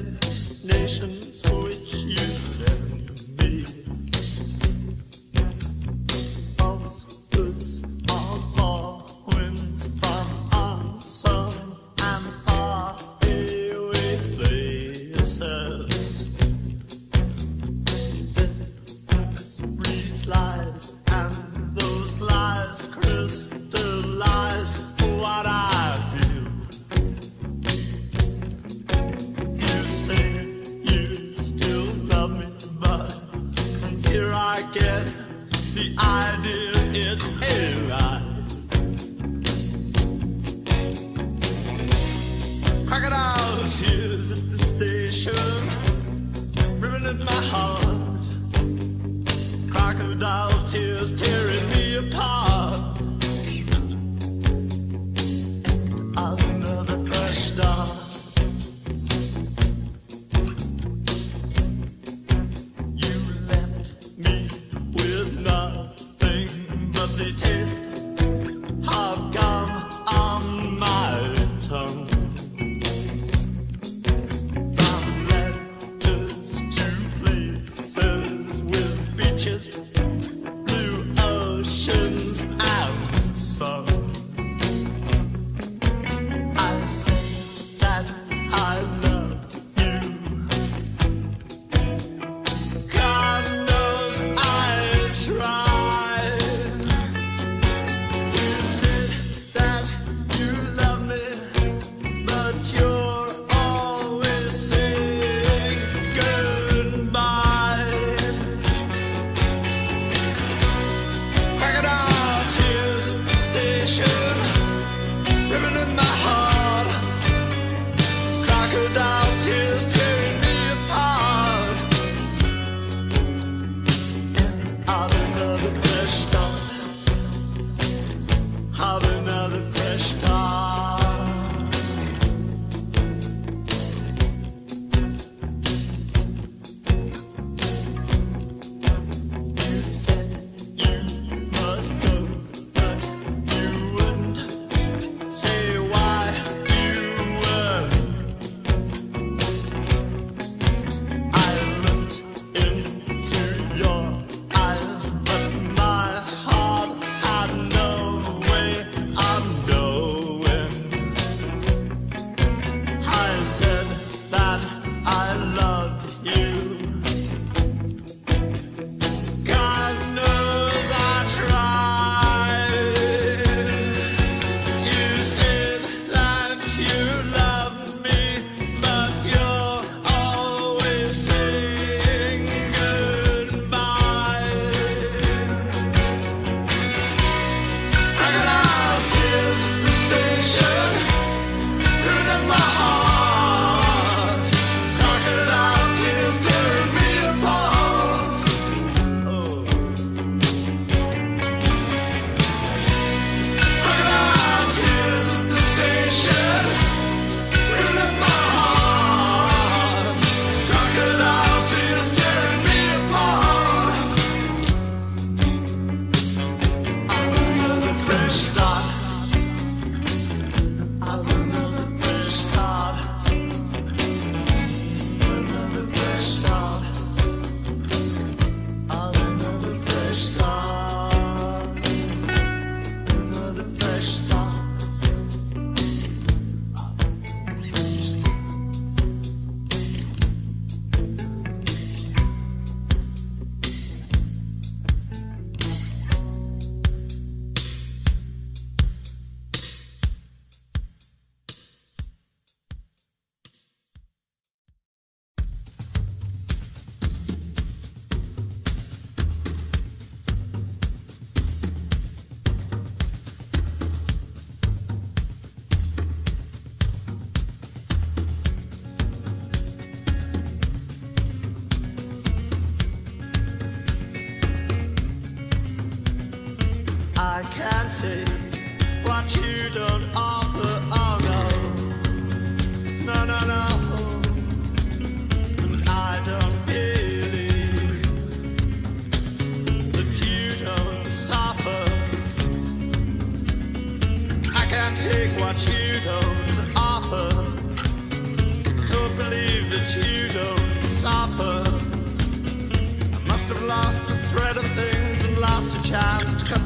minute. crocodile tears at the station, ripping at my heart. Crocodile tears tearing me apart.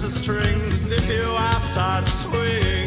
the strings, if you, I start swinging.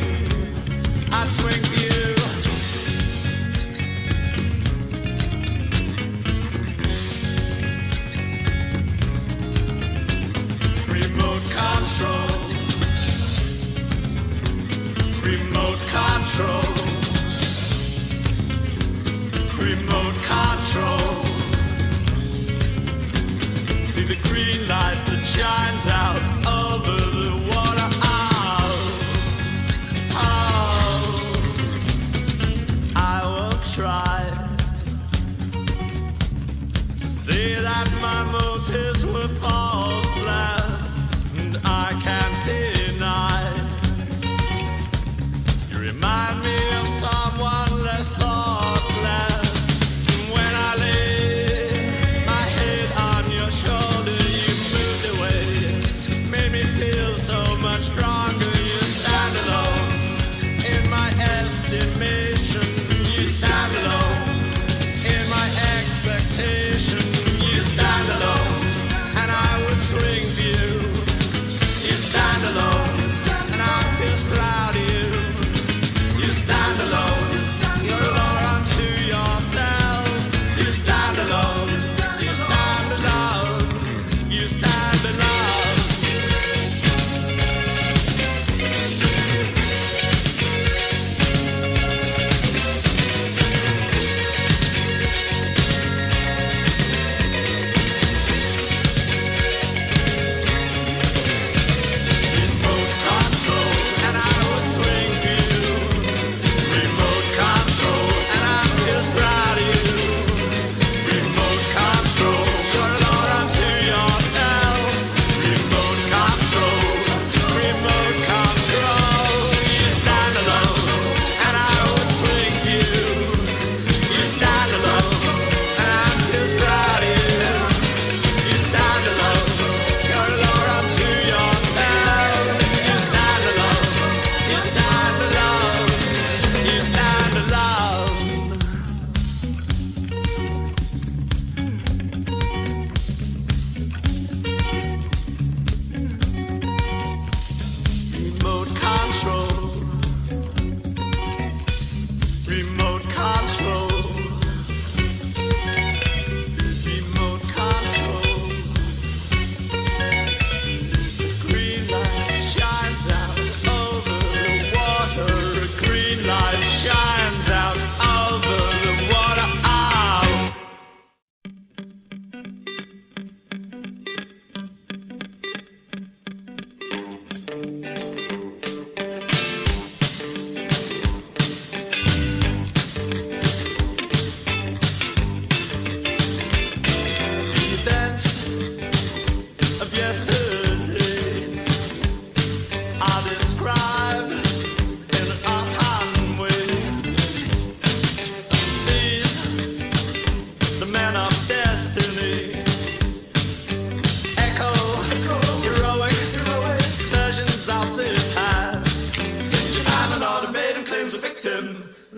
Oh.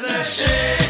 The shit.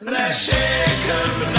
That shit